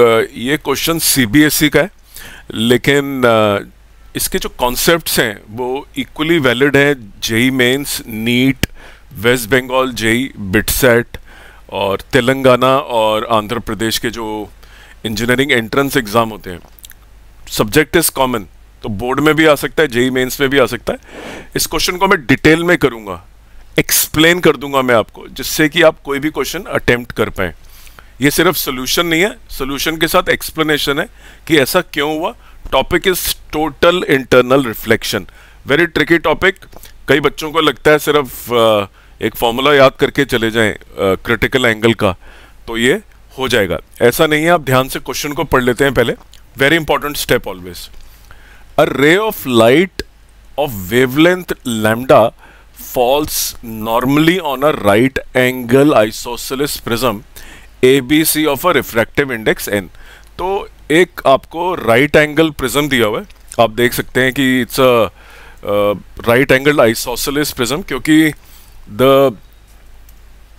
ये question CBSE का है, लेकिन इसके जो कॉन्सेप्ट्स हैं, वो इक्वली वैलिड हैं JEE mains NEET West Bengal JEE BITSAT और तेलंगाना और आंध्र प्रदेश के जो इंजीनियरिंग एंट्रेंस एग्ज़ाम होते हैं। सब्जेक्ट इज़ कॉमन तो बोर्ड में भी आ सकता है जेई मेंस में भी आ सकता है। इस क्वेश्चन को मैं डिटेल में करूँगा एक्सप्लेन कर दूँगा मैं आपको, जिससे कि आप कोई भी क्वेश्चन अटेम्प्ट कर पाए। ये सिर्फ़ सोल्यूशन नहीं है सोल्यूशन के साथ एक्सप्लेनेशन है कि ऐसा क्यों हुआ। Topic is total internal reflection very tricky topic कई बच्चों को लगता है सिर्फ़ एक फॉर्मूला याद करके चले जाएँ क्रिटिकल एंगल का तो ये हो जाएगा। ऐसा नहीं है, आप ध्यान से क्वेश्चन को पढ़ लेते हैं पहले। Very important step always a ray of light of wavelength lambda on a right angle isosceles angle isosceles B C of a refractive index n तो एक आपको राइट एंगल प्रिज्म दिया हुआ है। आप देख सकते हैं कि it's a right angle isosceles prism क्योंकि the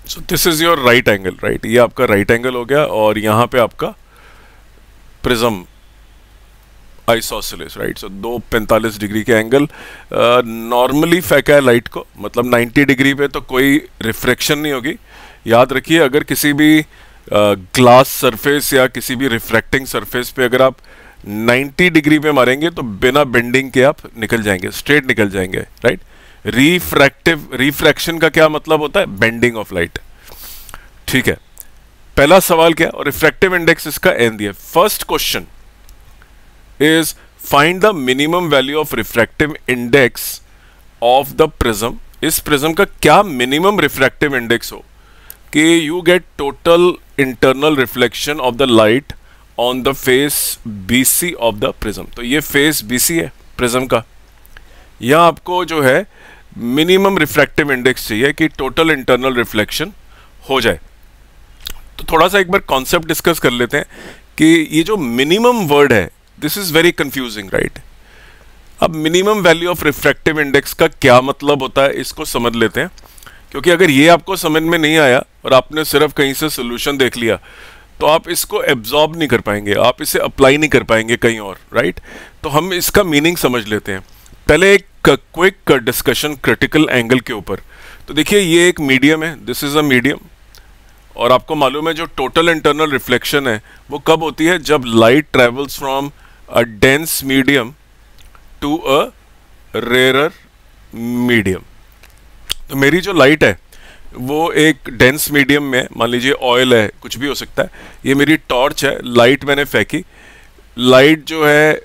so this is your right angle right ये आपका राइट right एंगल हो गया और यहाँ पे आपका प्रिज्म आइसोसिलिस राइट सो दो पैंतालीस डिग्री के एंगल नॉर्मली फेंका है लाइट को मतलब 90 डिग्री पे तो कोई रिफ्रैक्शन नहीं होगी। याद रखिए, अगर किसी भी ग्लास सरफेस या किसी भी रिफ्रैक्टिंग सरफेस पे अगर आप 90 डिग्री पे मारेंगे तो बिना बेंडिंग के आप निकल जाएँगे स्ट्रेट निकल जाएँगे राइट रिफ्रैक्टिव रिफ्रैक्शन का क्या मतलब होता है? बेंडिंग ऑफ़ लाइट ठीक है। पहला सवाल क्या? और रिफ्रैक्टिव इंडेक्स इसका एन दिया। First question is find the minimum value of refractive index of the prism इस प्रिज्म का क्या मिनिमम रिफ्रैक्टिव इंडेक्स हो? कि you get total internal reflection of the light on the face BC of the prism तो ये face BC है prism का। यह आपको जो है मिनिमम रिफ्रैक्टिव इंडेक्स चाहिए कि टोटल इंटरनल रिफ्लेक्शन हो जाए। तो थोड़ा सा एक बार कॉन्सेप्ट डिस्कस कर लेते हैं कि ये जो मिनिमम वर्ड है this is very confusing right अब minimum value of refractive index का क्या मतलब होता है, इसको समझ लेते हैं। क्योंकि अगर ये आपको समझ में नहीं आया और आपने सिर्फ़ कहीं से सोल्यूशन देख लिया तो आप इसको एब्जॉर्ब नहीं कर पाएँगे, आप इसे अप्लाई नहीं कर पाएँगे कहीं और राइट तो हम इसका मीनिंग समझ लेते हैं। पहले एक क्विक डिस्कशन क्रिटिकल एंगल के ऊपर। तो देखिए, ये एक मीडियम है दिस इज़ अ मीडियम और आपको मालूम है, जो टोटल इंटरनल रिफ्लेक्शन है, वो कब होती है? जब light travels from a dense medium to a rarer medium तो मेरी जो लाइट है, वो एक डेंस मीडियम में मान लीजिए ऑयल है, कुछ भी हो सकता है। ये मेरी टॉर्च है लाइट मैंने फेंकी। लाइट जो है,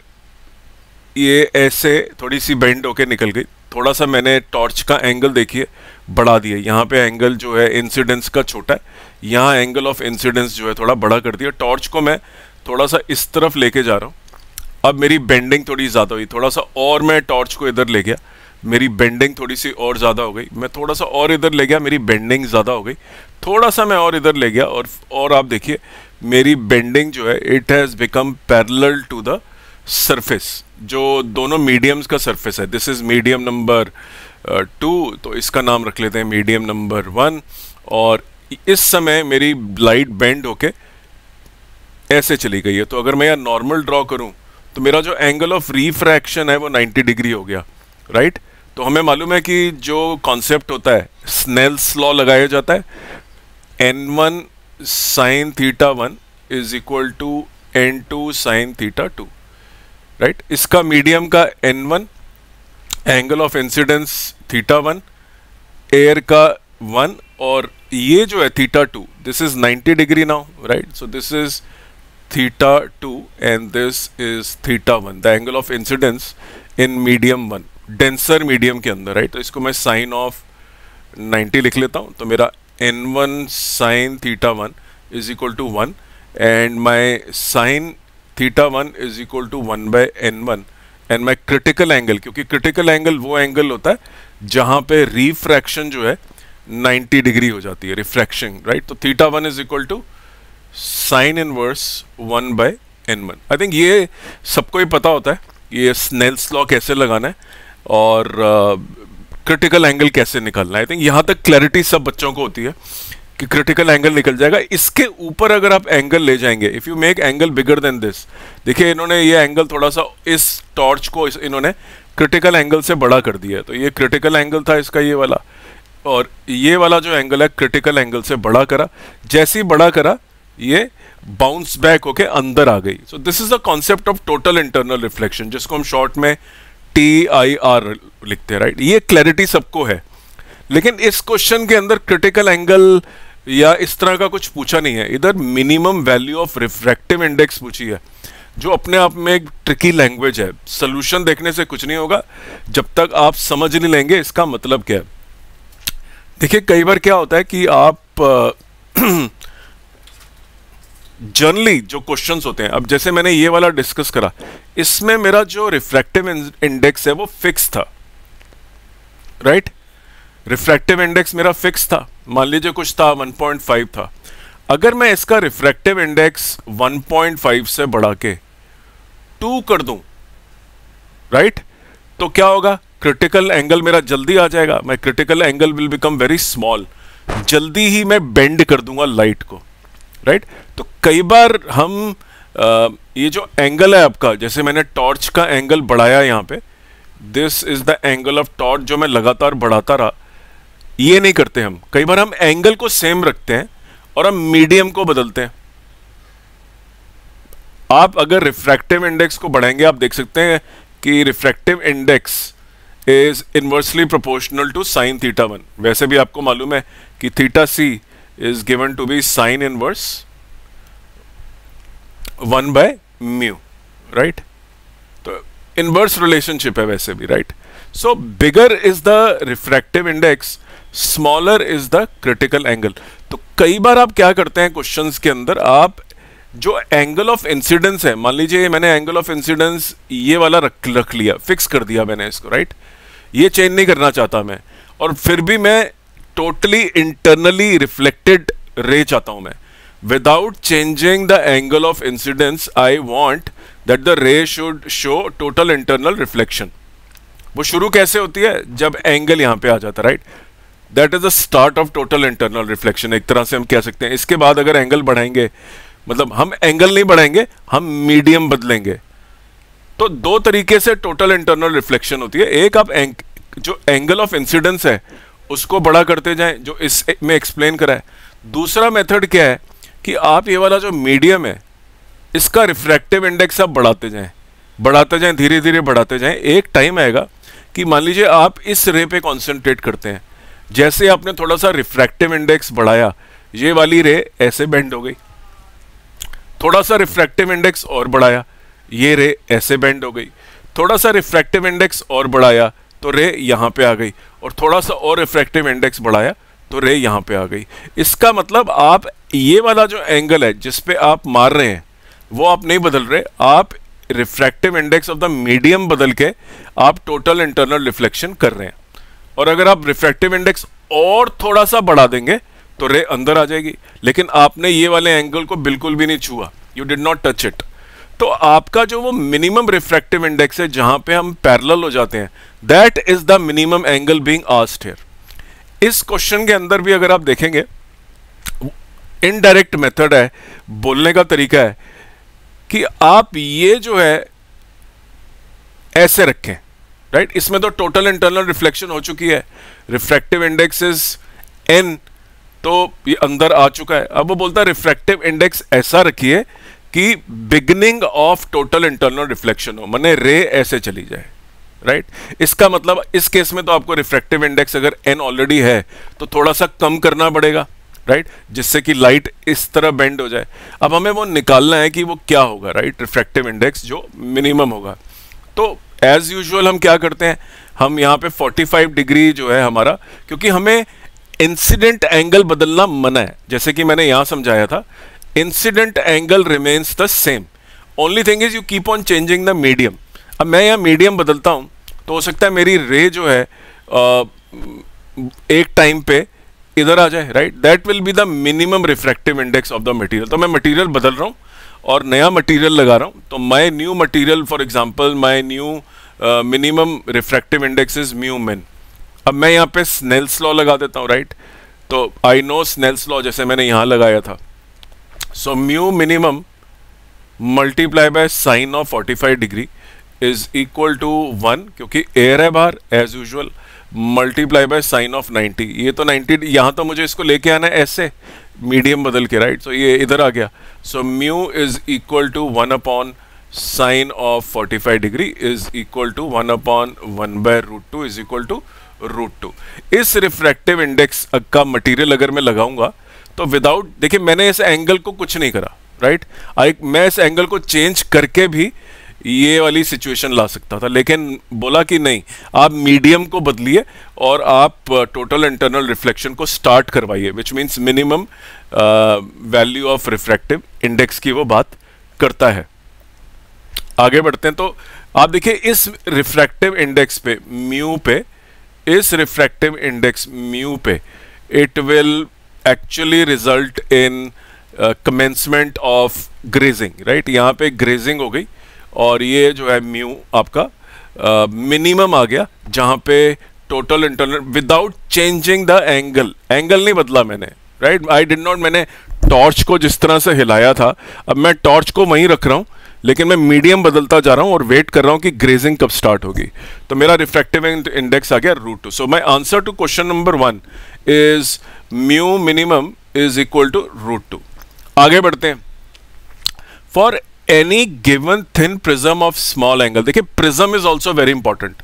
ये ऐसे थोड़ी सी बेंड होके निकल गई। थोड़ा सा मैंने टॉर्च का एंगल देखिए बढ़ा दिया यहाँ पे एंगल जो है इंसिडेंस का छोटा है। यहाँ एंगल ऑफ़ इंसिडेंस जो है, थोड़ा बड़ा कर दिया। टॉर्च को मैं थोड़ा सा इस तरफ़ लेके जा रहा हूँ। अब मेरी बेंडिंग थोड़ी ज़्यादा हुई। थोड़ा सा और मैं टॉर्च को इधर ले गया। मेरी बेंडिंग थोड़ी सी और ज़्यादा हो गई। मैं थोड़ा सा और इधर ले गया, मेरी बेंडिंग ज़्यादा हो गई। थोड़ा सा मैं और इधर ले गया और और आप देखिए, मेरी बेंडिंग जो है it has become parallel to the surface जो दोनों मीडियम्स का सरफेस है। This is medium number two तो इसका नाम रख लेते हैं मीडियम नंबर वन और इस समय मेरी लाइट बेंड होके ऐसे चली गई है। तो अगर मैं यहाँ नॉर्मल ड्रॉ करूँ तो मेरा जो एंगल ऑफ़ रिफ्रैक्शन है, वो 90 डिग्री हो गया राइट तो हमें मालूम है कि जो कॉन्सेप्ट होता है स्नेल्स लॉ लगाया जाता है n one sine theta one is equal to n two sine theta two right इसका मीडियम का n one angle of incidence theta one air का वन और ये जो है theta two this is 90 degree now right so this is theta 2 and this is theta 1 the angle of incidence in medium 1 denser medium के अंदर right तो इसको मैं साइन ऑफ़ 90 लिख लेता हूँ। तो मेरा n one sine theta one is equal to one and my sine theta one is equal to one by n one and my critical angle क्योंकि क्रिटिकल एंगल वो एंगल होता है जहाँ पे रिफ्रैक्शन जो है 90 डिग्री हो जाती है रिफ्रैक्शन राइट तो theta one is equal to sine inverse one by n one I think ये सबको ही पता होता है ये स्नेल्स लॉ कैसे लगाना है। और क्रिटिकल uh, एंगल कैसे निकलना आई थिंक यहाँ तक क्लैरिटी सब बच्चों को होती है कि क्रिटिकल एंगल निकल जाएगा। इसके ऊपर अगर आप एंगल ले जाएँगे if you make angle bigger than this देखिए इन्होंने ये एंगल थोड़ा सा इस टॉर्च को इस, इन्होंने क्रिटिकल एंगल से बड़ा कर दिया तो ये क्रिटिकल एंगल था इसका ये वाला। और ये वाला जो एंगल है क्रिटिकल एंगल से बड़ा करा। जैसे ही बड़ा करा ये बाउंस बैक होके अंदर आ गई। So this is the concept of total internal reflection जिसको हम शॉर्ट में टी आई आर लिखते हैं राइट ये क्लैरिटी सबको है। लेकिन इस क्वेश्चन के अंदर क्रिटिकल एंगल या इस तरह का कुछ पूछा नहीं है। इधर minimum value of refractive index पूछी है, जो अपने आप में एक ट्रिकी लैंग्वेज है। सोल्यूशन देखने से कुछ नहीं होगा। जब तक आप समझ नहीं लेंगे, इसका मतलब क्या है? देखिए, कई बार क्या होता है कि आप जनरली जो क्वेश्चन होते हैं, अब जैसे मैंने ये वाला डिस्कस करा, इसमें मेरा जो रिफ्रैक्टिव इंडेक्स है वो फिक्स था। राइट रिफ्रैक्टिव इंडेक्स मेरा फिक्स था। मान लीजिए कुछ था 1.5 था। अगर मैं इसका रिफ्रैक्टिव इंडेक्स 1.5 से बढ़ा के 2 कर दूँ राइट तो क्या होगा? क्रिटिकल एंगल मेरा जल्दी आ जाएगा। मैं critical angle will become very small जल्दी ही मैं बेंड कर दूँगा लाइट को। राइट? तो कई बार हम आ, ये जो एंगल है आपका जैसे मैंने टॉर्च का एंगल बढ़ाया यहाँ पे this is the angle of torch जो मैं लगातार बढ़ाता रहा ये नहीं करते हम। कई बार हम एंगल को सेम रखते हैं और हम मीडियम को बदलते हैं। आप अगर रिफ्रैक्टिव इंडेक्स को बढ़ाएँगे आप देख सकते हैं कि refractive index is inversely proportional to sine theta one वैसे भी आपको मालूम है कि theta C is given to be sine inverse one by mu right तो इनवर्स रिलेशनशिप है वैसे भी right so bigger is the refractive index smaller is the critical angle तो कई बार आप क्या करते हैं क्वेश्चंस के अंदर, आप जो एंगल ऑफ़ इंसिडेंस है, मान लीजिए मैंने एंगल ऑफ़ इंसिडेंस ये वाला रख रख लिया फिक्स कर दिया मैंने इसको राइट ये चेंज नहीं करना चाहता मैं। और फिर भी मैं टोटली इंटरनली रिफ्लेक्टेड रे चाहता हूँ मैं without changing the angle of incidence I want that the ray should show total internal reflection वो शुरू कैसे होती है? जब एंगल यहाँ पे आ जाता है right that is the start of total internal reflection एक तरह से हम कह सकते हैं इसके बाद अगर एंगल बढ़ाएँगे मतलब हम एंगल नहीं बढ़ाएँगे हम मीडियम बदलेंगे। तो दो तरीके से टोटल इंटरनल रिफ्लेक्शन होती है। एक आप एंग, जो एंगल ऑफ़ इंसिडेंस है उसको बड़ा करते जाएँ, जो इस में एक्सप्लेन करा है दूसरा मेथड क्या है कि आप ये वाला जो मीडियम है, इसका रिफ्रैक्टिव इंडेक्स आप बढ़ाते जाएँ। बढ़ाते जाएँ धीरे धीरे बढ़ाते जाएँ। एक टाइम आएगा कि मान लीजिए आप इस रे पे कॉन्सेंट्रेट करते हैं। जैसे आपने थोड़ा सा रिफ्रैक्टिव इंडेक्स बढ़ाया, ये वाली रे ऐसे बेंड हो गई। थोड़ा सा रिफ्रैक्टिव इंडेक्स और बढ़ाया, ये रे ऐसे बेंड हो गई। थोड़ा सा रिफ्रैक्टिव इंडेक्स और बढ़ाया तो रे यहाँ पे आ गई। और थोड़ा सा और रिफ्रैक्टिव इंडेक्स बढ़ाया तो रे यहाँ पे आ गई। इसका मतलब आप, ये वाला जो एंगल है, जिस पे आप मार रहे हैं, वो आप नहीं बदल रहे। आप refractive index of the medium बदल के आप टोटल इंटरनल रिफ्लेक्शन कर रहे हैं। और अगर आप रिफ्रैक्टिव इंडेक्स और थोड़ा सा बढ़ा देंगे तो रे अंदर आ जाएगी। लेकिन आपने ये वाले एंगल को बिल्कुल भी नहीं छुआ। You did not touch it तो आपका जो वो मिनिमम रिफ्रैक्टिव इंडेक्स है, जहाँ पे हम पैरेलल हो जाते हैं that is the minimum angle being asked here इस क्वेश्चन के अंदर भी अगर आप देखेंगे इनडायरेक्ट मेथड है, बोलने का तरीका है, कि आप ये जो है, ऐसे रखें राइट right? इसमें तो टोटल इंटरनल रिफ्लेक्शन हो चुकी है। रिफ्रैक्टिव इंडेक्स इज़ एन तो ये अंदर आ चुका है। अब वो बोलता है रिफ्रैक्टिव इंडेक्स ऐसा रखिए कि beginning of total internal reflection हो, मैंने रे ऐसे चली जाए राइट right? इसका मतलब इस केस में तो आपको रिफ्रैक्टिव इंडेक्स अगर एन ऑलरेडी है तो थोड़ा सा कम करना पड़ेगा राइट right? जिससे कि लाइट इस तरह बेंड हो जाए। अब हमें वो निकालना है कि वो क्या होगा राइट रिफ्रैक्टिव इंडेक्स जो मिनिमम होगा। तो एज यूजल हम क्या करते हैं? हम यहाँ पे 45 डिग्री जो है हमारा, क्योंकि हमें इंसिडेंट एंगल बदलना मना है। जैसे कि मैंने यहाँ समझाया था incident angle remains the same only thing is you keep on changing the medium अब मैं यहाँ मीडियम बदलता हूँ तो हो सकता है मेरी रे जो है आ, एक टाइम पे इधर आ जाए right that will be the minimum refractive index of the material तो मैं मटेरियल बदल रहा हूँ और नया मटेरियल लगा रहा हूँ। तो my new material for example my new minimum refractive index is mu min अब मैं यहाँ पे स्नेल्स लॉ लगा देता हूँ राइट तो आई नो स्नेल्स लॉ जैसे मैंने यहाँ लगाया था। So mu minimum multiply by sine of 45 degree is equal to one क्योंकि एयर है बाहर as usual multiply by sine of 90 ये तो 90 यहाँ तो मुझे इसको लेके आना है ऐसे मीडियम बदल के राइट सो so, ये इधर आ गया. So mu is equal to one upon sine of 45 degree is equal to one upon one by root two is equal to root two इस रिफ्रैक्टिव इंडेक्स का मटेरियल अगर मैं लगाऊँगा तो विदाउट देखिए, मैंने इस एंगल को कुछ नहीं करा राइट आई मैं इस एंगल को चेंज करके भी ये वाली सिचुएशन ला सकता था, लेकिन बोला कि नहीं, आप मीडियम को बदलिए और आप टोटल इंटरनल रिफ्लेक्शन को स्टार्ट करवाइए which means minimum value of refractive index की वो बात करता है। आगे बढ़ते हैं तो आप देखिए, इस रिफ्रैक्टिव इंडेक्स पे म्यू पे, इस रिफ्रैक्टिव इंडेक्स म्यू पे it will actually result in commencement of grazing right यहाँ पे ग्रेजिंग हो गई और ये जो है म्यू आपका मिनिमम uh, आ गया जहाँ पे total internal without changing the angle angle नहीं बदला मैंने राइट आई डिड नॉट मैंने टॉर्च को जिस तरह से हिलाया था अब मैं टॉर्च को वहीं रख रहा हूँ लेकिन मैं मीडियम बदलता जा रहा हूँ और वेट कर रहा हूँ कि ग्रेजिंग कब स्टार्ट होगी। तो मेरा रिफ्रैक्टिव इंडेक्स आ गया root two so my answer to question number one is mu minimum is equal to root two आगे बढ़ते हैं। For any given thin prism of small angle देखिए prism is also very important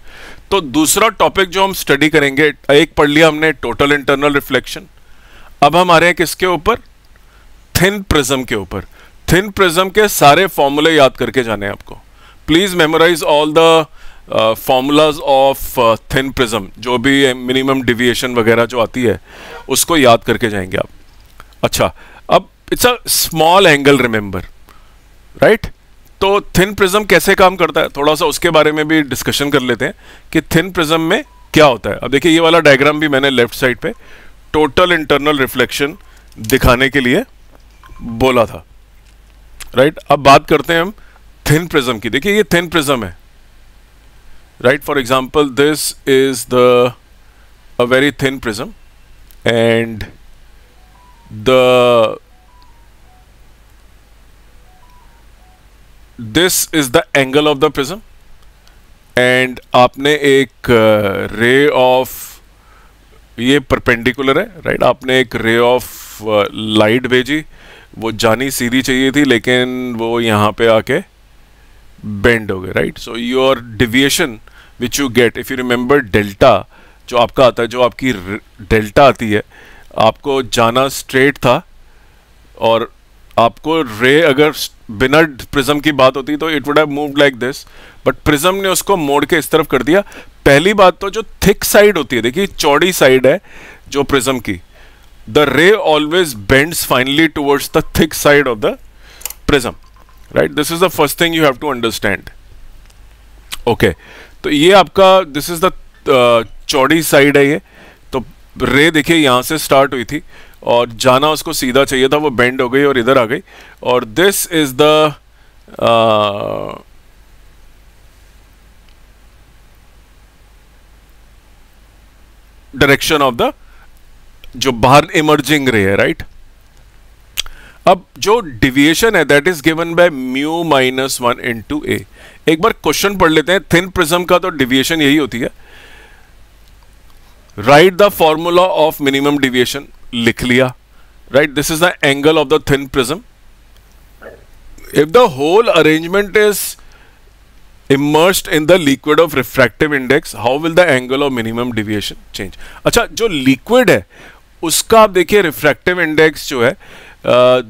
तो दूसरा topic जो हम study करेंगे, एक पढ़ लिया हमने टोटल इंटरनल रिफ्लेक्शन अब हम आ रहे हैं किसके ऊपर? थिन प्रिज्म के ऊपर। थिन प्रिज्म के सारे फॉर्मूले याद करके जाने आपको। Please memorise all the formulas of thin prism जो भी मिनिमम डिविएशन वगैरह जो आती है, उसको याद करके जाएँगे आप। अच्छा अब it's a small angle remember right तो थिन प्रिज्म कैसे काम करता है? थोड़ा सा उसके बारे में भी डिस्कशन कर लेते हैं कि थिन प्रिज्म में क्या होता है। अब देखिए, ये वाला डायग्राम भी मैंने लेफ़्ट साइड पे टोटल इंटरनल रिफ्लेक्शन दिखाने के लिए बोला था। Right right? अब बात करते हैं हम थिन प्रिज्म की देखिए ये थिन प्रिज्म है right for example this is the a very thin prism and the this is the angle of the prism and आपने एक रे uh, ऑफ़ ये परपेंडिकुलर है राइट right? आपने एक रे ऑफ़ लाइट भेजी वो जानी सीधी चाहिए थी, लेकिन वो यहाँ पे आके बेंड हो गए right so your deviation which you get if you remember delta जो आपका आता है, जो आपकी डेल्टा आती है, आपको जाना स्ट्रेट था, और आपको रे अगर बिना प्रिज्म की बात होती तो it would have moved like this but prism ने उसको मोड़ के इस तरफ़ कर दिया। पहली बात तो जो थिक साइड होती है, देखिए, चौड़ी साइड है जो प्रिज्म की। The ray always bends finally towards the thick side of the prism right this is the first thing you have to understand okay तो ये आपका दिस इज़ द चौड़ी साइड है ये तो रे देखिए यहाँ से स्टार्ट हुई थी और जाना उसको सीधा चाहिए था वो बेंड हो गई और इधर आ गई और this is the direction of the जो बाहर इमर्जिंग रे है राइट अब जो डिविएशन है that is given by mu minus one into A एक बार क्वेश्चन पढ़ लेते हैं थिन प्रिज्म का तो डिविएशन यही होती है। Right the formula of minimum deviation लिख लिया right this is the angle of the thin prism if the whole arrangement is immersed in the liquid of refractive index, how will the angle of minimum deviation change? अच्छा जो liquid है उसका आप देखिए refractive index जो है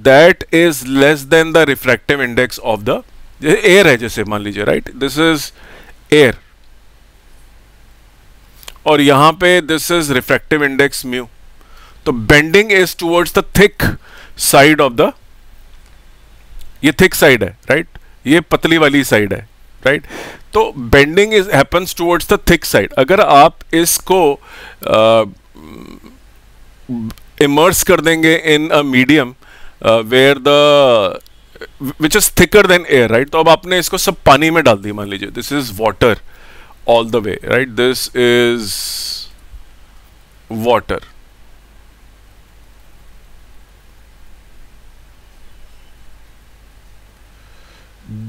that is less than the refractive index of the air है जैसे मान लीजिए राइट दिस इज़ एयर और यहाँ पे this is refractive index mu तो bending is towards the thick side of the ये थिक साइड है राइट right? ये पतली वाली साइड है राइट right? तो bending is happens towards the thick side अगर आप इसको uh, इमर्स कर देंगे in a medium where the which is thicker than air right तो अब आपने इसको सब पानी में डाल दिया, मान लीजिए this is water all the way right this is water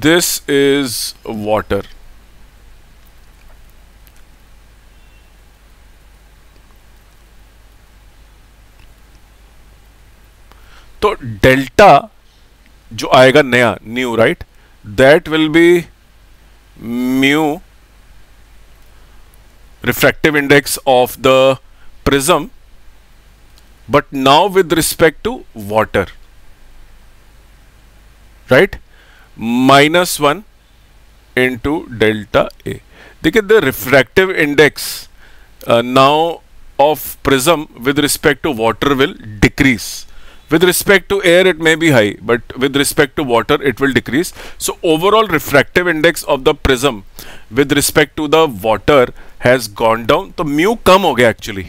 this is water तो डेल्टा जो आएगा नया new right that will be mu refractive index of the prism but now with respect to water right minus one into delta A देखिए the refractive index now of prism with respect to water will decrease with respect to air it may be high but with respect to water it will decrease so overall refractive index of the prism with respect to the water has gone down तो mu कम हो गया actually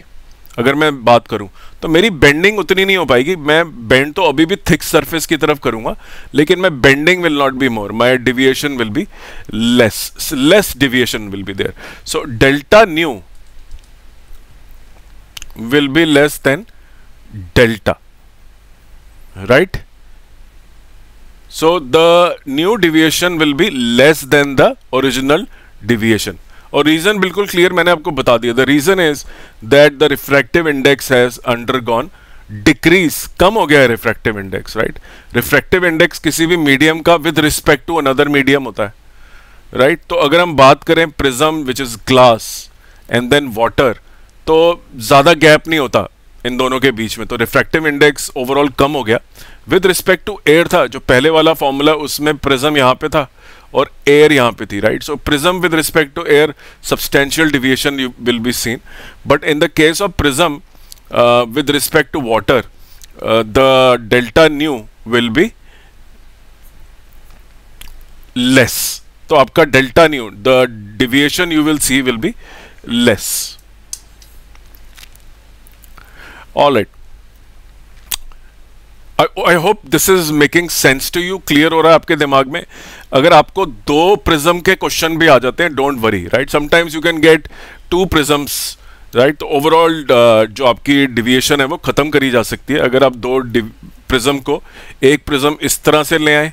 अगर मैं बात करूँ तो मेरी बेंडिंग उतनी नहीं हो पाएगी मैं बेंड तो अभी भी थिक सरफेस की तरफ़ करूँगा लेकिन मैं bending will not be more my deviation will be less less deviation will be there so delta new will be less than delta right? So, the new deviation will be less than the original deviation. और reason बिल्कुल clear मैंने आपको बता दिया the reason is that the refractive index has undergone decrease कम हो गया है refractive index right refractive index किसी भी मीडियम का with respect to another medium होता है राइट right? तो अगर हम बात करें prism which is glass and then water तो ज़्यादा गैप नहीं होता इन दोनों के बीच में। तो रिफ्रैक्टिव इंडेक्स ओवरऑल कम हो गया। विद रिस्पेक्ट टू एयर था, जो पहले वाला फॉर्मूला उसमें प्रिज्म यहाँ पे था और एयर यहाँ पे थी right so prism with respect to air substantial deviation you will be seen but in the case of prism with respect to water the delta new will be less तो आपका delta new the deviation you will see will be less all right. I hope this is making sense to you clear हो रहा है आपके दिमाग में। अगर आपको दो प्रिज्म के क्वेश्चन भी आ जाते हैं don't worry right sometimes you can get two prisms right तो ओवरऑल uh, जो आपकी डिविएशन है वो खत्म करी जा सकती है। अगर आप दो प्रिज्म को एक प्रिज्म इस तरह से ले आए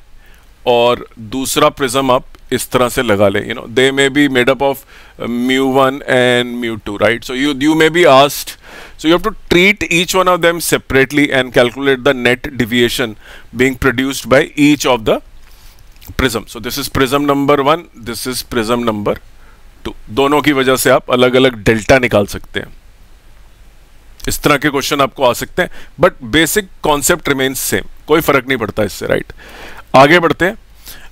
और दूसरा प्रिज्म आप इस तरह से लगा लें। You know they may be made up of mu one and mu two right so you you may be asked so you have to treat each one of them separately and calculate the net deviation being produced by each of the prism so this is prism number one this is prism number two दोनों की वजह से आप अलग अलग delta निकाल सकते हैं इस तरह के क्वेश्चन आपको आ सकते हैं but basic concept remains same कोई फ़र्क नहीं पड़ता इससे राइट आगे बढ़ते हैं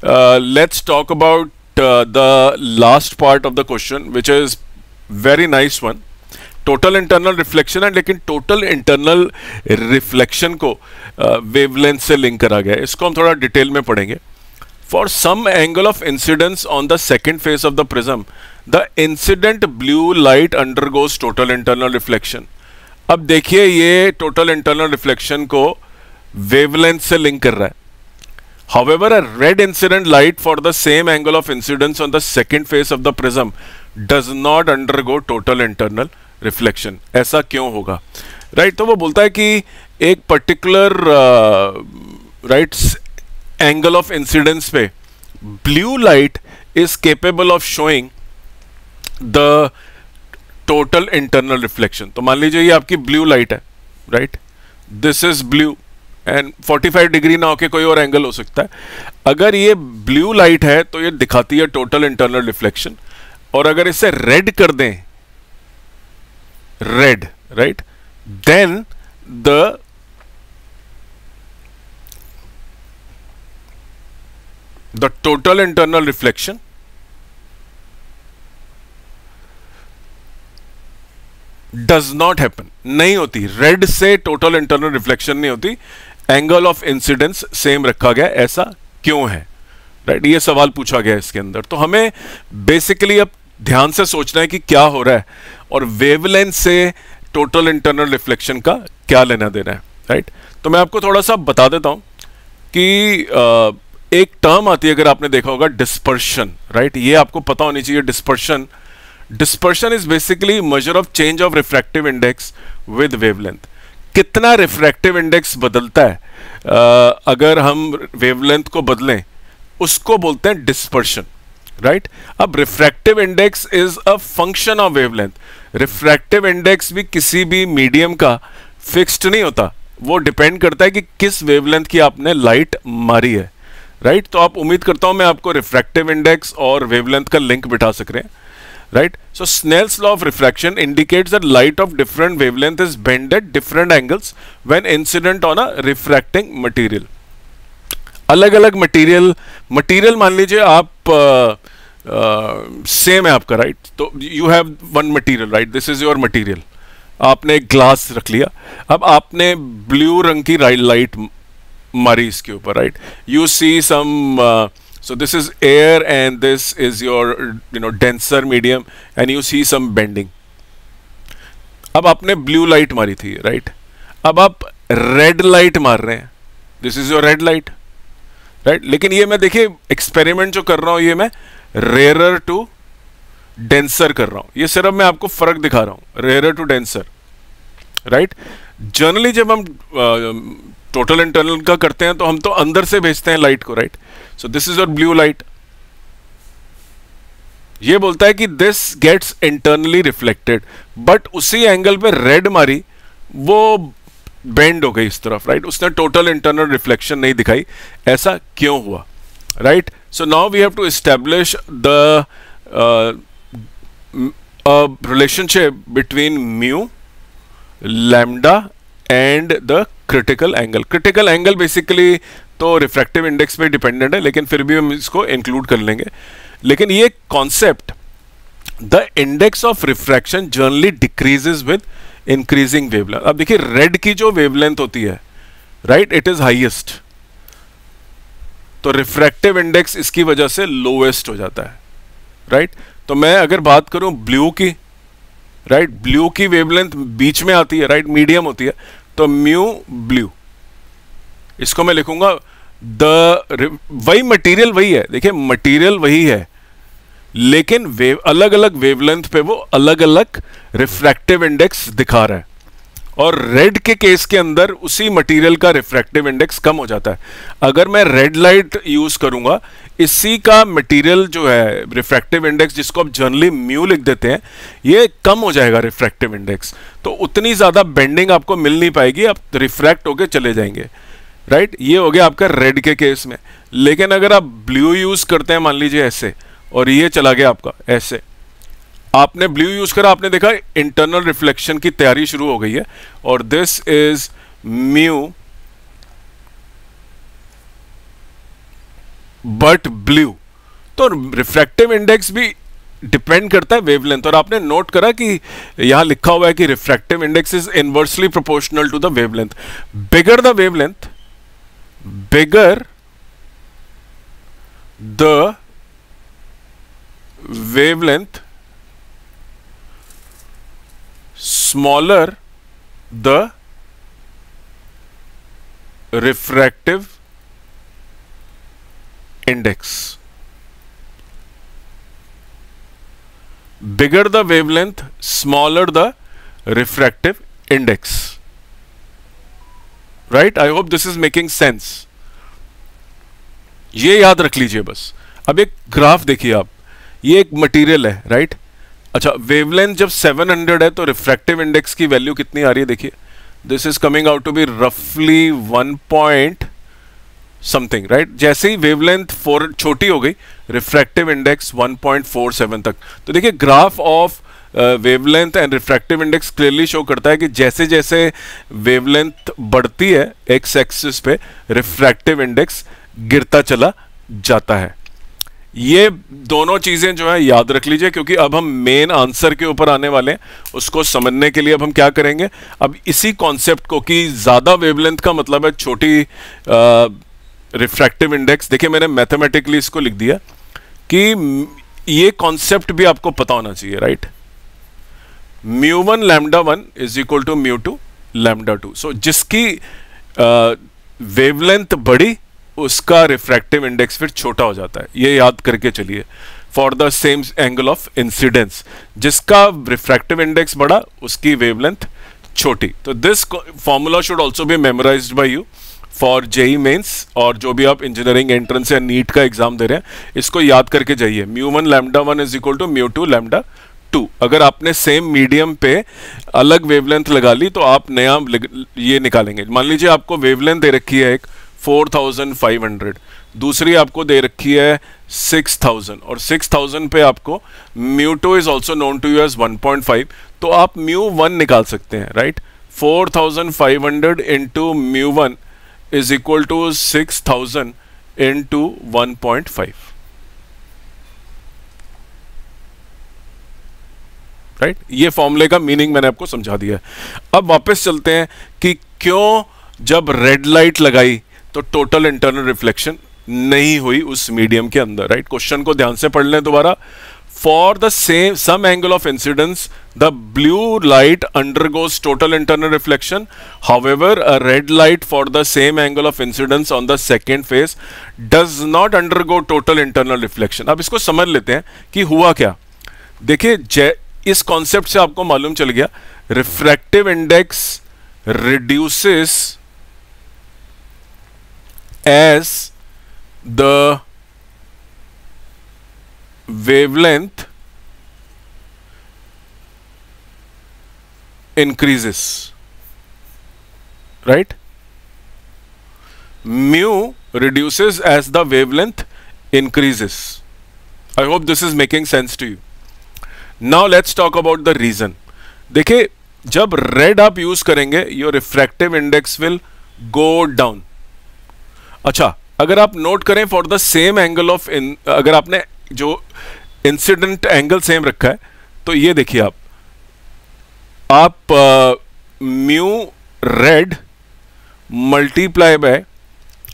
Uh, talk about uh, the last part of the question which is very nice one total internal reflection है लेकिन टोटल इंटरनल रिफ्लेक्शन को वेवलेंथ uh, से लिंक करा गया इसको हम थोड़ा डिटेल में पढ़ेंगे। For some angle of incidence on the second face of the prism the incident blue light undergoes total internal reflection अब देखिए ये टोटल इंटरनल रिफ्लेक्शन को वेवलेंथ से लिंक कर रहा है। However, a red incident light for the same angle of incidence on the second face of the prism does not undergo total internal reflection. ऐसा क्यों होगा? राइट right, तो वो बोलता है कि एक particular right angle of incidence पे blue light is capable of showing the total internal reflection तो मान लीजिए ये आपकी ब्लू लाइट है right this is blue and 45 degree ना होके कोई और एंगल हो सकता है। अगर ये ब्लू लाइट है तो ये दिखाती है टोटल इंटरनल रिफ्लेक्शन और अगर इसे रेड कर दें red right then the the total internal reflection does not happen नहीं होती. रेड से टोटल इंटरनल रिफ्लेक्शन नहीं होती. एंगल ऑफ़ इंसिडेंस सेम रखा गया. ऐसा क्यों है? राइट ये सवाल पूछा गया इसके अंदर. तो हमें बेसिकली अब ध्यान से सोचना है कि क्या हो रहा है. और वेवलेंथ से टोटल इंटरनल रिफ्लेक्शन का क्या लेना देना है राइट तो मैं आपको थोड़ा सा बता देता हूँ कि एक टर्म आती है अगर आपने देखा होगा डिस्पर्शन राइट ये आपको पता होनी चाहिए dispersion dispersion is basically measure of change of refractive index with wavelength कितना रिफ्रैक्टिव इंडेक्स बदलता है? आ, अगर हम वेवलेंथ को बदलें उसको बोलते हैं डिस्पर्शन राइट अब refractive index is a function of wavelength refractive index भी किसी भी मीडियम का फिक्स्ड नहीं होता। वो डिपेंड करता है कि किस वेवलेंथ की आपने लाइट मारी है। Right right? तो आप उम्मीद करता हूँ मैं आपको रिफ्रैक्टिव इंडेक्स और वेवलेंथ का लिंक बिठा सक रहे हैं। Right so Snell's law of refraction indicates the light of different wavelength is bended different angles when incident on a refracting material अलग अलग मटेरियल मटेरियल मान लीजिए आप uh, सेम है आपका राइट तो you have one material right this is your material आपने एक ग्लास रख लिया। अब आपने ब्लू रंग की लाइट मारी इसके ऊपर right you see some so this is air and this is your, you know, denser medium and you see some bending. अब आपने ब्लू लाइट मारी थी राइट अब आप रेड लाइट मार रहे हैं। This is your red light right लेकिन ये मैं देखिए एक्सपेरिमेंट जो कर रहा हूँ, ये मैं रेयर टू डेंसर कर रहा हूँ। ये सिर्फ़ मैं आपको फ़र्क दिखा रहा हूँ। Rare to denser right generally जब हम टोटल इंटरनल का करते हैं तो हम तो अंदर से भेजते हैं लाइट को right so this is your blue light ये बोलता है कि this gets internally reflected but उसी एंगल पे रेड मारी, वो बेंड हो गई इस तरफ़ राइट right? उसने टोटल इंटरनल रिफ्लेक्शन नहीं दिखाई। ऐसा क्यों हुआ right so now we have to establish the relationship between mu lambda and the critical angle critical angle basically तो रिफ्रैक्टिव इंडेक्स पे डिपेंडेंट है, लेकिन फिर भी हम इसको इंक्लूड कर लेंगे। लेकिन ये concept the index of refraction generally decreases with increasing wavelength अब देखिए रेड की जो वेवलेंथ होती है राइट इट इज़ हाइएस्ट तो रिफ्रैक्टिव इंडेक्स इसकी वजह से लोएस्ट हो जाता है राइट? तो मैं अगर बात करूँ ब्लू की राइट? ब्लू की वेवलेंथ बीच में आती है राइट? मीडियम होती है तो म्यू ब्लू इसको मैं लिखूँगा द वही मटेरियल वही है, देखिए मटेरियल वही है, लेकिन वेव अलग अलग वेवलेंथ पे वो अलग अलग रिफ्रैक्टिव इंडेक्स दिखा रहा है और रेड के केस के अंदर उसी मटेरियल का रिफ्रैक्टिव इंडेक्स कम हो जाता है। अगर मैं रेड लाइट यूज़ करूँगा, इसी का मटेरियल जो है रिफ्रैक्टिव इंडेक्स जिसको आप जनरली म्यू लिख देते हैं, ये कम हो जाएगा रिफ्रैक्टिव इंडेक्स तो उतनी ज़्यादा बेंडिंग आपको मिल नहीं पाएगी, आप रिफ्रैक्ट होके चले जाएँगे। राइट ये हो गया आपका रेड के केस में। लेकिन अगर आप ब्लू यूज़ करते हैं, मान लीजिए ऐसे, और ये चला गया आपका, ऐसे। आपने ब्लू यूज़ करा, आपने देखा इंटरनल रिफ्लेक्शन की तैयारी शुरू हो गई है। और this is mu but blue तो रिफ्रैक्टिव इंडेक्स भी डिपेंड करता है वेवलेंथ और आपने नोट करा कि यहाँ लिखा हुआ है कि refractive index is inversely proportional to the wavelength bigger the wavelength bigger the wavelength smaller the refractive index bigger the wavelength smaller the refractive index right I hope this is making sense ये याद रख लीजिए बस अब एक graph देखिए आप ये एक मटेरियल है राइट अच्छा वेवलेंथ जब 700 है तो रिफ्रैक्टिव इंडेक्स की वैल्यू कितनी आ रही है? देखिए this is coming out to be रफली वन पॉइंट समथिंग राइट जैसे ही वेवलेंथ फोर छोटी हो गई रिफ्रैक्टिव इंडेक्स 1.47 तक। तो देखिए graph of wavelength and refractive index clearly show करता है कि जैसे जैसे वेवलेंथ बढ़ती है एक्स एक्सिस पे रिफ्रैक्टिव इंडेक्स गिरता चला जाता है। ये दोनों चीज़ें जो है याद रख लीजिए, क्योंकि अब हम मेन आंसर के ऊपर आने वाले हैं। उसको समझने के लिए अब हम क्या करेंगे? अब इसी कॉन्सेप्ट को कि ज़्यादा वेवलेंथ का मतलब है छोटी रिफ्रैक्टिव इंडेक्स देखिए, मैंने मैथमेटिकली इसको लिख दिया कि ये कॉन्सेप्ट भी आपको पता होना चाहिए right mu one lambda one is equal to mu two lambda two so जिसकी वेवलेंथ बड़ी उसका रिफ्रैक्टिव इंडेक्स फिर छोटा हो जाता है। ये याद करके चलिए। For the same angle of incidence जिसका रिफ्रैक्टिव इंडेक्स बड़ा उसकी वेवलेंथ छोटी। तो this formula should also be memorize by you for JEE Mains और जो भी आप इंजीनियरिंग एंट्रेंस या नीट का एग्ज़ाम दे रहे हैं, इसको याद करके जाइए। Mu one lambda one is equal to mu two lambda two अगर आपने सेम मीडियम पे अलग वेवलेंथ लगा ली तो आप नया ये निकालेंगे। मान लीजिए आपको वेवलेंथ दे रखी है एक 4500 दूसरी आपको दे रखी है 6000 और 6000 पे आपको mu two is also known to you as 1.5 तो आप म्यू वन निकाल सकते हैं right 4500 into mu one is equal to 6000 into 1.5 right ये फॉर्मूले का मीनिंग मैंने आपको समझा दिया अब वापस चलते हैं कि क्यों जब रेड लाइट लगाई तो टोटल इंटरनल रिफ्लेक्शन नहीं हुई उस मीडियम के अंदर राइट क्वेश्चन को ध्यान से पढ़ लें दोबारा। For the same some angle of incidence the blue light undergoes total internal reflection however a red light for the same angle of incidence on the second phase does not undergo total internal reflection अब इसको समझ लेते हैं कि हुआ क्या। देखिए इस कॉन्सेप्ट से आपको मालूम चल गया refractive index reduces as the wavelength increases right mu reduces as the wavelength increases i hope this is making sense to you now let's talk about the reason देखिए जब रेड आप यूज़ करेंगे your refractive index will go down अच्छा अगर आप note करें for the same angle of अगर आपने जो इंसिडेंट एंगल सेम रखा है तो ये देखिए आप। आप mu red multiply by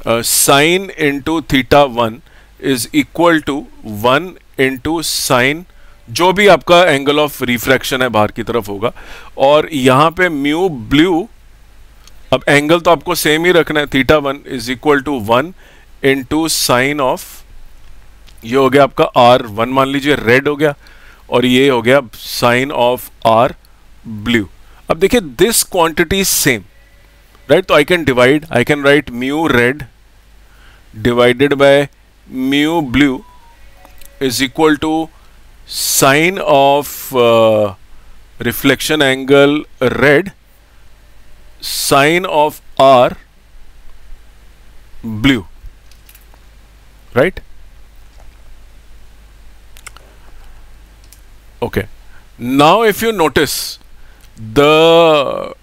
sine into theta one is equal to one into sine जो भी आपका एंगल ऑफ़ रिफ्रैक्शन है बाहर की तरफ़ होगा, और यहाँ पे म्यू ब्लू अब एंगल तो आपको सेम ही रखना है theta one is equal to one into sine of ये हो गया आपका आर वन मान लीजिए रेड हो गया, और ये हो गया साइन ऑफ़ आर ब्लू अब देखिए दिस क्वांटिटी सेम राइट तो I can divide I can write mu red divided by mu blue is equal to sine of reflection angle red sine of r blue right? Okay. Now if you notice the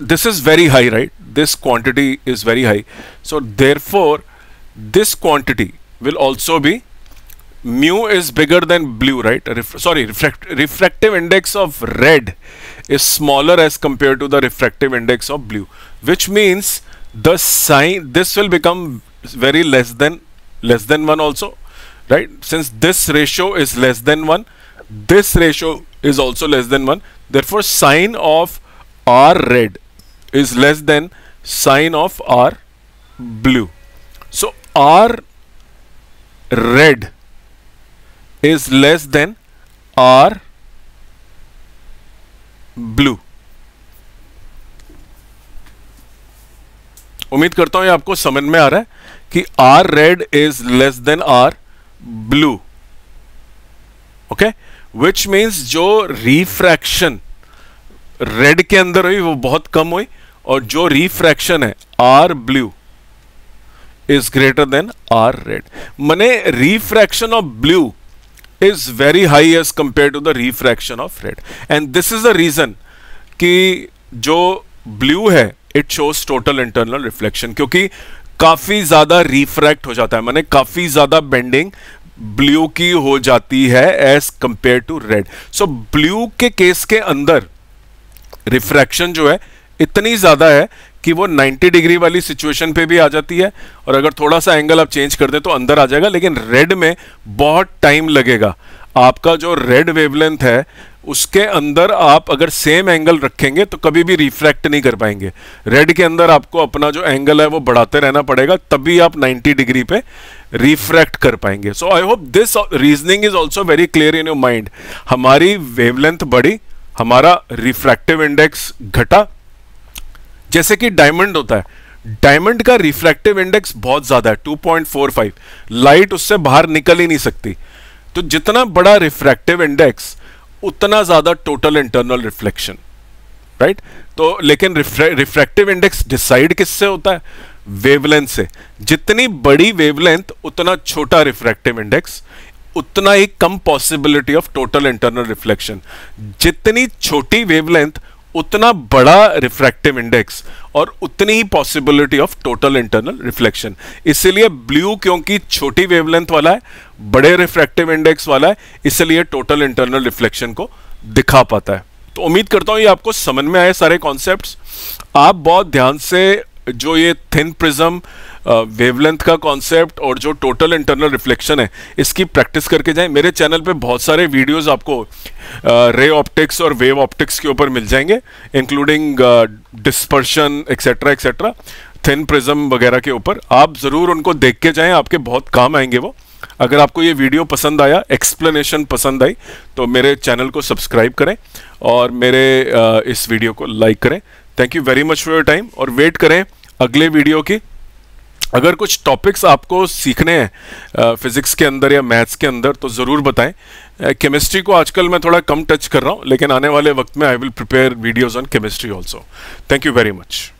this is very high right? This quantity is very high. So therefore this quantity will also be mu is bigger than blue right? Ref sorry refract refractive index of red is smaller as compared to the refractive index of blue which means the sign this will become very less than less than 1 also right? Since this ratio is less than 1 this ratio is also less than 1 therefore sine of r red is less than sine of r blue. So r red is less than R blue. उम्मीद करता हूँ ये आपको समझ में आ रहा है कि r red is less than r blue. Okay? Which means जो रिफ्रैक्शन रेड के अंदर हुई, वो बहुत कम हुई, और जो रिफ्रैक्शन है, r blue is greater than r red. मने refraction of blue is very high as compared to the refraction of red. And this is the reason कि जो ब्लू है it shows total internal reflection क्योंकि काफ़ी ज़्यादा refract हो जाता है। माने काफ़ी ज़्यादा बेंडिंग ब्लू की हो जाती है as compare to red so blue के केस के अंदर रिफ्रैक्शन जो है, इतनी ज़्यादा है कि वो 90 डिग्री वाली सिचुएशन पे भी आ जाती है और अगर थोड़ा सा एंगल आप चेंज कर दें तो अंदर आ जाएगा, लेकिन रेड में बहुत टाइम लगेगा। आपका जो रेड वेवलेंथ है, उसके अंदर आप अगर सेम एंगल रखेंगे तो कभी भी रिफ्रैक्ट नहीं कर पाएँगे। रेड के अंदर आपको अपना जो एंगल है वो बढ़ाते रहना पड़ेगा, तभी आप 90 डिग्री पे रिफ्रैक्ट कर पाएँगे। So I hope this reasoning is also very clear in your mind हमारी वेवलेंथ बढ़ी, हमारा रिफ्रैक्टिव इंडेक्स घटा जैसे कि डायमंड होता है। डायमंड का रिफ्रैक्टिव इंडेक्स बहुत ज़्यादा है 2.45 लाइट उससे बाहर निकल ही नहीं सकती। तो जितना बड़ा रिफ्रैक्टिव इंडेक्स उतना ज़्यादा टोटल इंटरनल रिफ्लेक्शन राइट तो लेकिन रिफ्रैक्टिव इंडेक्स डिसाइड किससे होता है? वेवलेंथ से। जितनी बड़ी वेवलेंथ उतना छोटा रिफ्रैक्टिव इंडेक्स उतना ही कम possibility of total internal reflection जितनी छोटी वेवलेंथ उतना बड़ा रिफ्रैक्टिव इंडेक्स और उतनी ही possibility of total internal reflection इसलिए ब्लू क्योंकि छोटी वेवलेंथ वाला है, बड़े रिफ्रैक्टिव इंडेक्स वाला है, इसलिए टोटल इंटरनल रिफ्लेक्शन को दिखा पाता है। तो उम्मीद करता हूँ ये आपको समझ में आए सारे कॉन्सेप्ट आप बहुत ध्यान से जो ये थिन प्रिज्म वेवलेंथ का कॉन्सेप्ट और जो टोटल इंटरनल रिफ्लेक्शन है, इसकी प्रैक्टिस करके जाएँ। मेरे चैनल पे बहुत सारे वीडियोस आपको रे ऑप्टिक्स और वेव ऑप्टिक्स के ऊपर मिल जाएँगे including dispersion etcetera etcetera thin prism वगैरह के ऊपर। आप ज़रूर उनको देख के जाएँ, आपके बहुत काम आएँगे वो। अगर आपको ये वीडियो पसंद आया एक्सप्लेनेशन पसंद आई तो मेरे चैनल को सब्सक्राइब करें और मेरे इस वीडियो को लाइक करें। Thank you very much for your time और वेट करें अगले वीडियो की। अगर कुछ टॉपिक्स आपको सीखने हैं फिजिक्स के अंदर या मैथ्स के अंदर तो ज़रूर बताएँ। केमिस्ट्री को आजकल मैं थोड़ा कम टच कर रहा हूँ, लेकिन आने वाले वक्त में I will prepare videos on chemistry also thank you very much